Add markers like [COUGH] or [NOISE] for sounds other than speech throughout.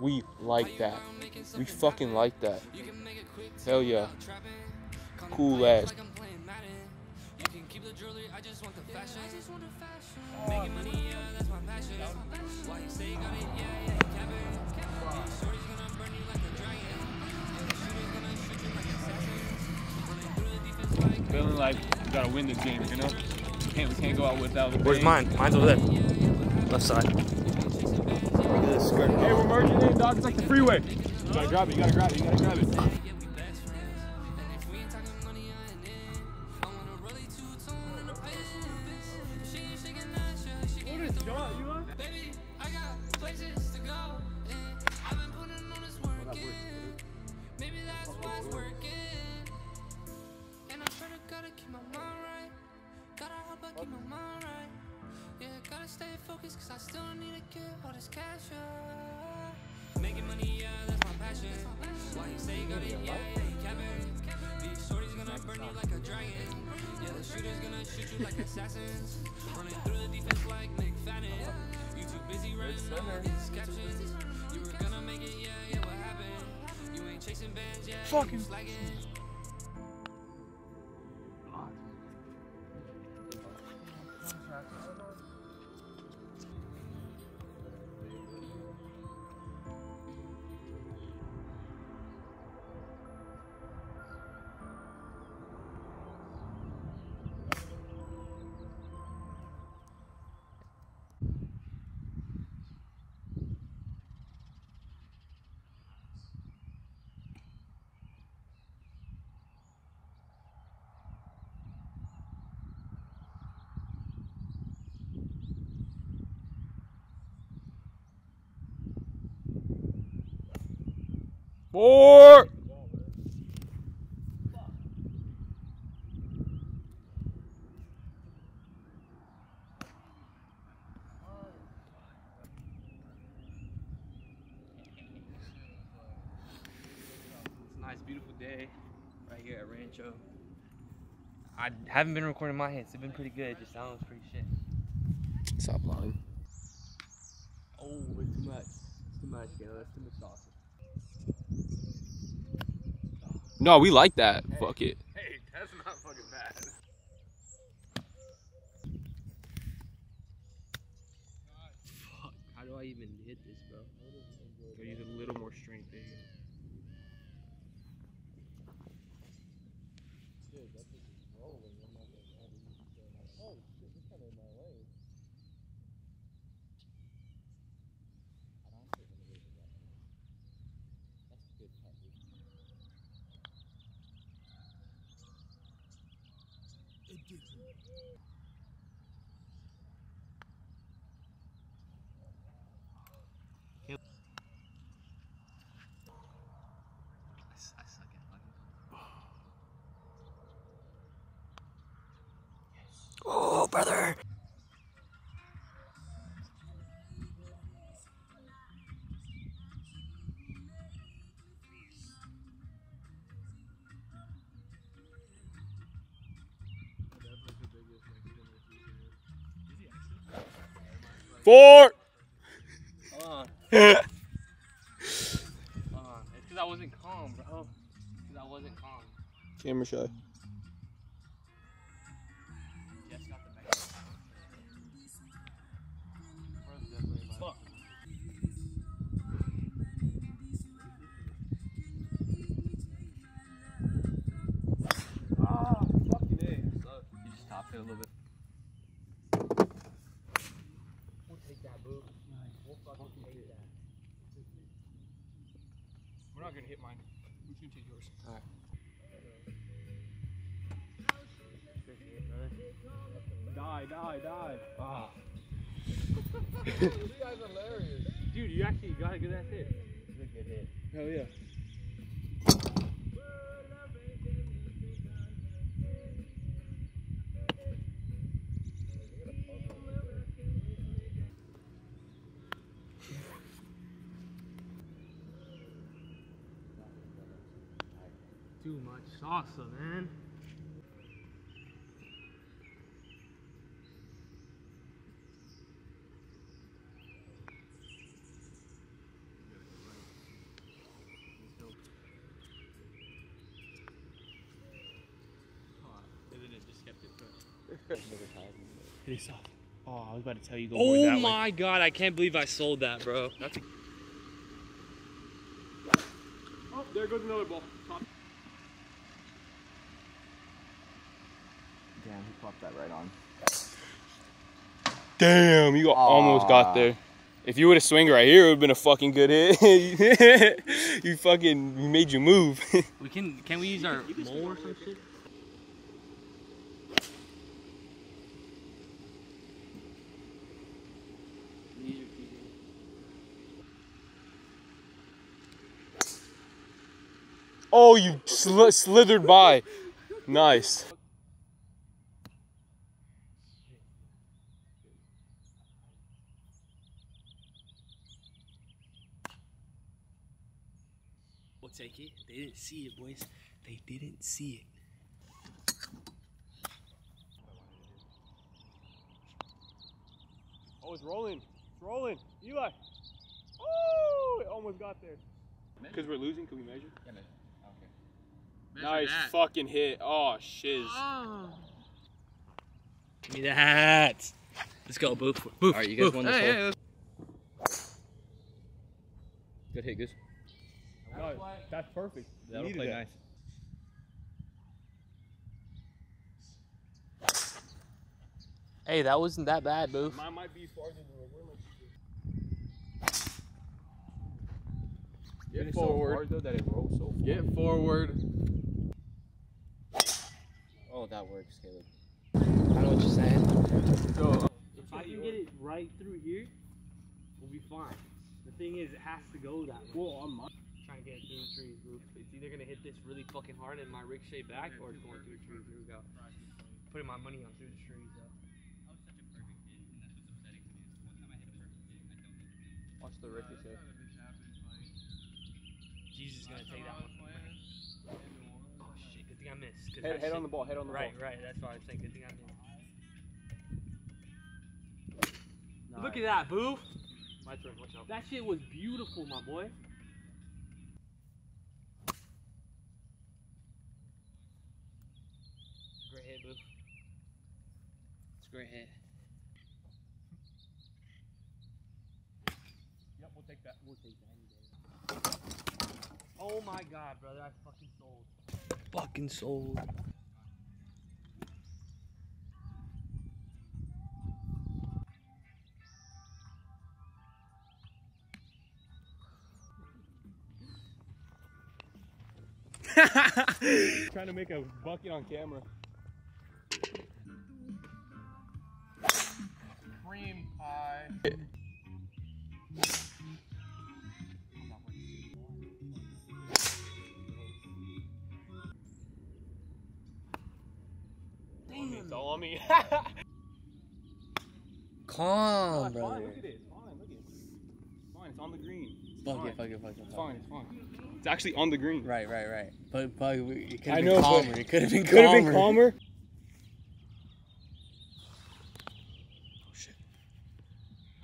We like that. We fucking like that. Hell yeah. Cool ass. Feeling like we gotta win this game, you know? We can't, we can't go out without Where's mine? Mine's over there. Left side. Hey, we're merging in, dog. It's like the freeway. You gotta grab it, you gotta grab it, you gotta grab it. And I say you got it, yeah, yeah, capping. These shorties gonna burn you like a dragon. Yeah, the shooters gonna shoot you like assassins. Running through the defense like Nick Fannin. You too busy running over these captions. You were gonna make it, yeah, yeah, what happened? You ain't chasing bands, yeah, Fucking- you at Rancho. I haven't been recording my hits. It's been pretty good. It Just sounds pretty shit. Stop lying. Oh, it's too much. It's too much, Gale. That's too much sauce. No, we like that. Fuck it. Hey, that's not fucking bad. Fuck. How do I even hit this, bro? Gotta use a little more strength there. I Four. Hold on. Hold on. It's because I wasn't calm, bro. Because I wasn't calm. Camera shy. We should take yours. Die, die, die. Ah. [LAUGHS] Dude, you actually got a good ass hit. It's a good hit. Hell yeah. too much salsa, man. Pretty soft. Oh, I was about to tell you go Oh my way. god, I can't believe I sold that, bro. That's... Oh, there goes another ball. Damn, he popped that right on. Damn, you almost got there. If you would have swung right here, it would have been a fucking good hit. [LAUGHS] you fucking you made your move. [LAUGHS] We can can we use our mole or some shit? oh, you sli- slithered by. Nice. We'll take it. They didn't see it, boys. They didn't see it. Oh, it's rolling. It's rolling. Eli. Oh, it almost got there. Because we're losing, can we measure? nice fucking hit. Oh, shiz. Oh. Give me that. Let's go, boof. Boof. Alright, you guys boof. won this Hey, hole. hey, Good hit, Goose. No, that's perfect. That'll needed play that. nice. Hey, that wasn't that bad, boof. Mine might be farther than the wind. Get It's forward. so hard though that it rolls so far. Get forward. Oh, that works, Caleb. I know what you're saying. Go. If I can get it right through here, we'll be fine. The thing is, it has to go that way. Well, on mine. Trying to get it through the trees, boof. It's either gonna hit this really fucking hard and my ricochet back, or it's going through the trees. Here we go. Putting my money on through the trees, though. Watch the ricochet. Jesus is gonna take that one. Oh shit! Good thing I missed. 'cause Head, that head on the ball. Head on the Right, ball. right. right. That's why I'm saying good thing I missed. Look at that, boof. My turn. Watch out. That shit was beautiful, my boy. Great hit, boof. It's a hit. Yep, we'll take that. We'll take that. Oh my god, brother, I fucking sold. Fucking sold. [LAUGHS] Trying to make a bucket on camera. Cream pie. It's all on me. [LAUGHS] Calm, it's fine. brother. Look at it. It's fine. Look at it. It's fine. It's on the green. It's Fuck fine. it, fuck it, fuck it. It's fine. It's fine. It's actually on the green. Right, right, right. But, but it could have know, been but- calmer. It could have been Could have been calmer. Oh shit.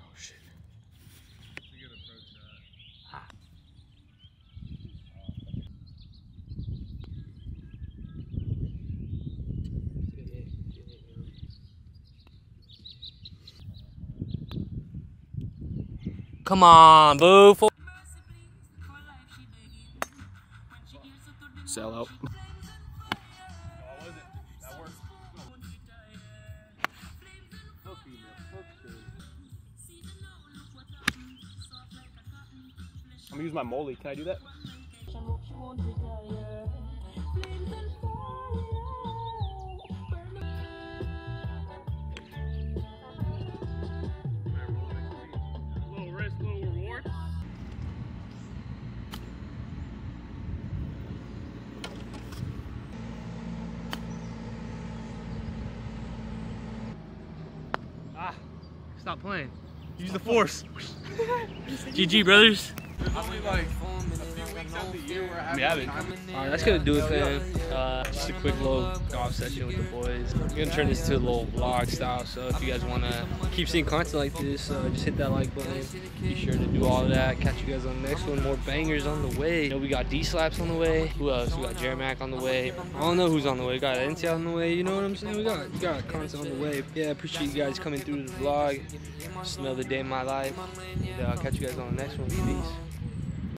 Oh shit. Come on, boof. Sell out. I'm gonna use my molly. Can I do that? Stop playing. Use the force. [LAUGHS] [LAUGHS] GG, brothers. Only like a few weeks out of the year we're having Yeah. Alright, that's gonna do it, fam. Uh, just a quick little golf session with the boys. We're gonna turn this to a little vlog style. So if you guys wanna keep seeing content like this, uh, just hit that like button. Be sure to do all of that. Catch you guys on the next one. More bangers on the way. You know, we got D slaps on the way. Who else? We got Jeremac on the way. I don't know who's on the way. We got NC on the way. You know what I'm saying? We got we got content on the way. Yeah, appreciate you guys coming through the vlog. Just another day in my life. And, uh, I'll catch you guys on the next one. Peace.